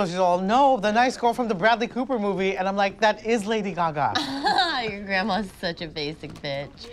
So she's all, no, the nice girl from the Bradley Cooper movie. And I'm like, that is Lady Gaga. Your grandma's such a basic bitch.